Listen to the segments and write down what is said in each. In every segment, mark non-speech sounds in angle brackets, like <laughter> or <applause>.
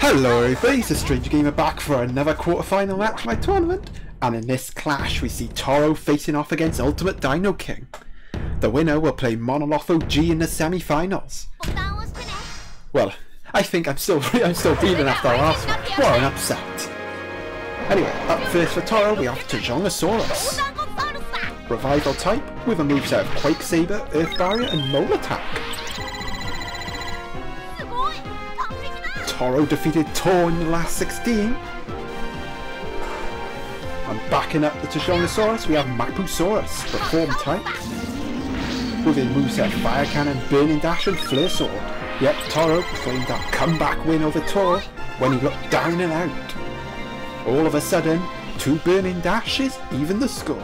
Hello everybody, it's a Stranger Gamer back for another quarter-final match of my tournament, and in this clash we see Toro facing off against Ultimate Dino King. The winner will play Monoloth OG in the semi-finals. Well, I think I'm still <laughs> I'm still feeling after last one. What an upset. Anyway, up first for Toro we have Tuojiangosaurus. Revival type with a moveset of Quake Saber, Earth Barrier and Mole Attack. Toro defeated Taur in the last 16. And backing up the Tuojiangosaurus, we have Mapusaurus, the form type. With his moveset Fire Cannon, Burning Dash and Flare Sword. Yet Toro claimed that comeback win over Taur when he looked down and out. All of a sudden, two Burning Dashes even the score.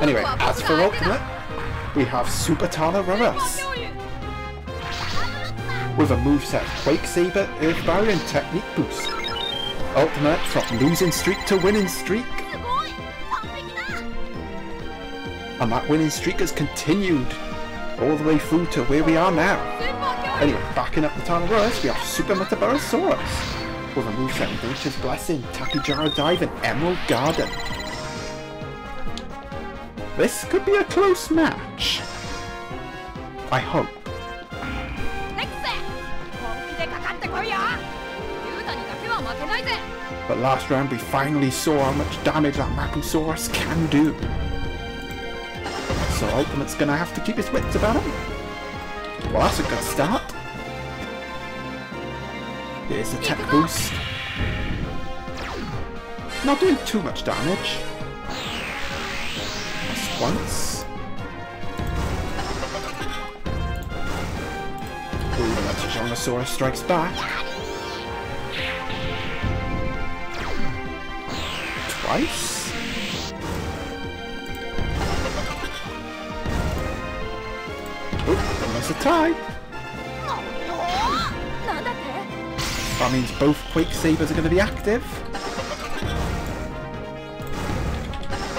Anyway, as for Ultimate, we have Super Talarurus with a moveset Quake Saber, Earth Barrier and Technique Boost. Ultimate from losing streak to winning streak. And that winning streak has continued all the way through to where we are now. Anyway, backing up the Talarurus, we have Super Muttaburrasaurus with a moveset Nature's Blessing, Tapejara Dive and Emerald Garden. This could be a close match. I hope. But last round we finally saw how much damage that Mapusaurus can do. So Ultimate's gonna have to keep his wits about him. Well that's a good start. Here's the tech boost. Not doing too much damage. Just once. Ooh, that Tuojiangosaurus strikes back. Twice? Oh, almost a tie. That means both Quake Sabers are going to be active.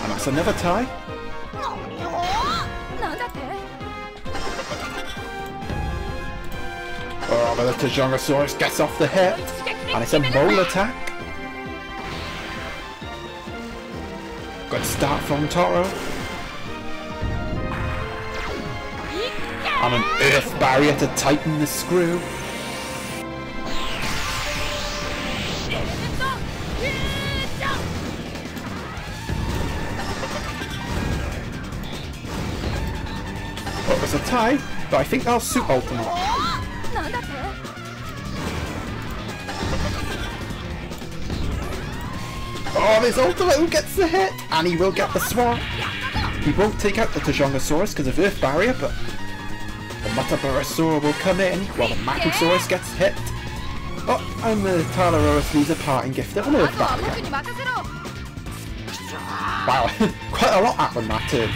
And that's another tie. Oh, but the Tuojiangosaurus gets off the hit. And it's a mole attack. Good start from Toro. And an earth barrier to tighten the screw. Well, it was a tie, but I think I'll suit Ultimate. Oh, there's Ultimate who gets the hit! And he will get the swap. He won't take out the Tuojiangosaurus because of Earth Barrier, but the Muttaburrasaur will come in while the Mapusaurus gets hit. Oh, and the Talarurus leaves a parting gift of an Earth Barrier. Wow, <laughs> quite a lot happened that turn.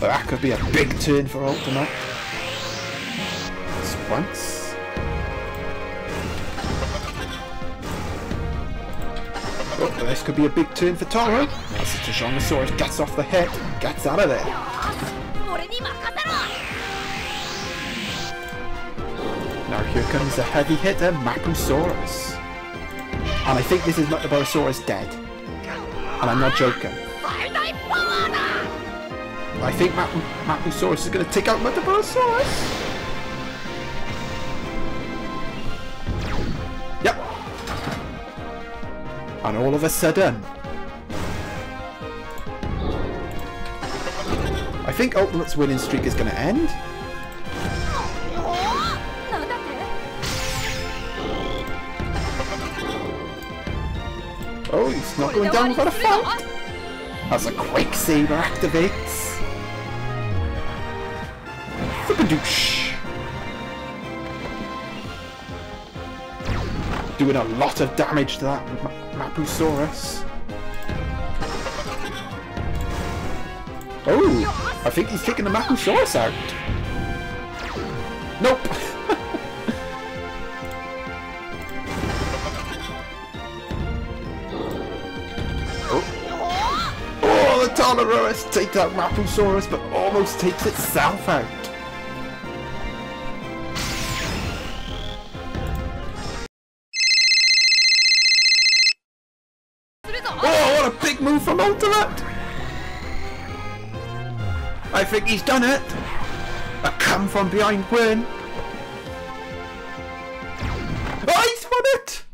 But that could be a big turn for Ultimate. Just once. Oh, this could be a big turn for Toro. The Tuojiangosaurus gets off the hit, gets out of there. Now here comes the heavy hitter, Mapusaurus. And I think this is Muttaburrasaurus dead. And I'm not joking. I think Mapu Mapusaurus is going to take out Muttaburrasaurus. And all of a sudden... I think Ultimate's winning streak is going to end. Oh, he's not going down without a fight! As a Quake Saber activates. Flippadoosh! Doing a lot of damage to that Mapusaurus. Oh, I think he's taking the Mapusaurus out. Nope. <laughs> oh. oh, the Talarurus takes out Mapusaurus, but almost takes itself out. A big move from Ultimate! I think he's done it! A come from behind win! Oh, he's won it!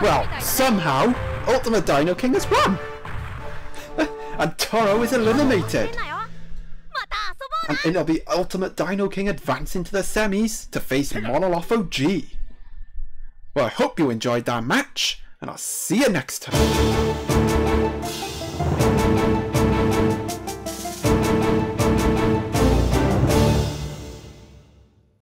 Well, somehow, Ultimate Dino King has won! <laughs> and Toro is eliminated! And it'll be Ultimate Dino King advancing to the semis to face Monoloth OG. Well, I hope you enjoyed that match, and I'll see you next time.